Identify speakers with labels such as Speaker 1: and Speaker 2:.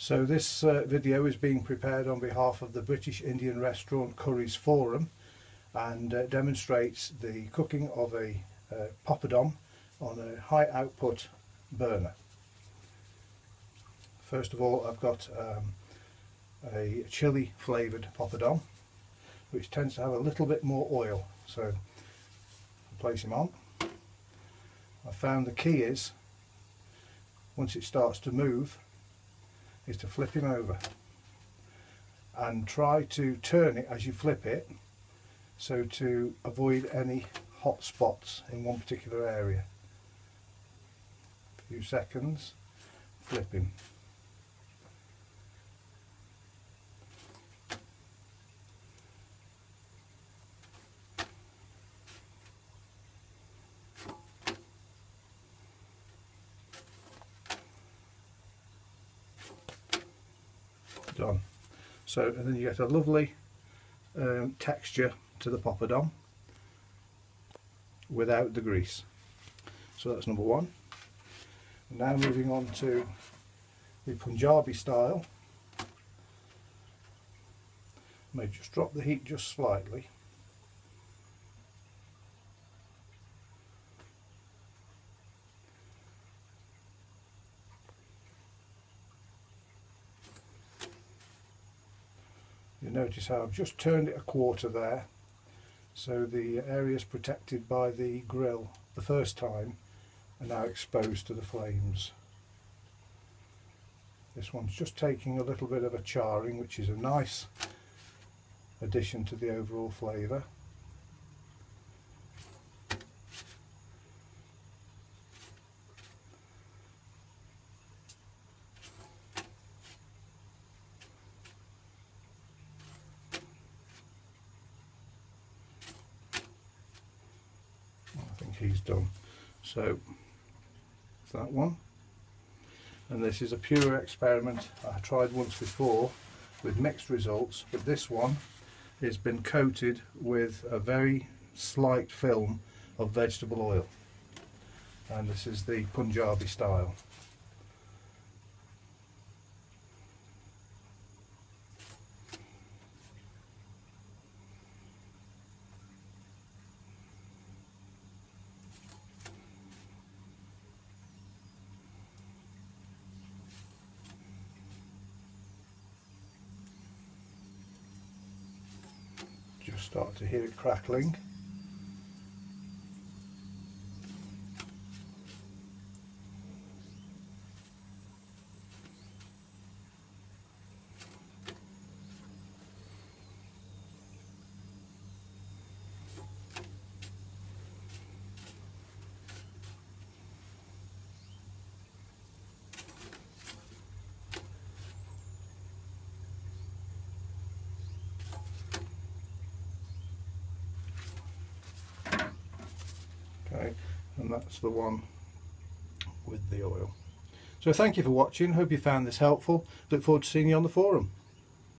Speaker 1: So this uh, video is being prepared on behalf of the British Indian Restaurant Curries Forum and uh, demonstrates the cooking of a uh, poppadom on a high output burner. First of all I've got um, a chili flavoured poppadom which tends to have a little bit more oil so I'll place him on. I found the key is once it starts to move is to flip him over and try to turn it as you flip it so to avoid any hot spots in one particular area. A few seconds, flip him. Done. So and then you get a lovely um, texture to the poppadom without the grease. So that's number one. Now moving on to the Punjabi style. May just drop the heat just slightly. You notice how I've just turned it a quarter there so the area is protected by the grill the first time and now exposed to the flames. This one's just taking a little bit of a charring which is a nice addition to the overall flavour. He's done. So that one. And this is a pure experiment. I tried once before with mixed results, but this one has been coated with a very slight film of vegetable oil. And this is the Punjabi style. Start to hear it crackling. okay and that's the one with the oil. So thank you for watching. Hope you found this helpful. Look forward to seeing you on the forum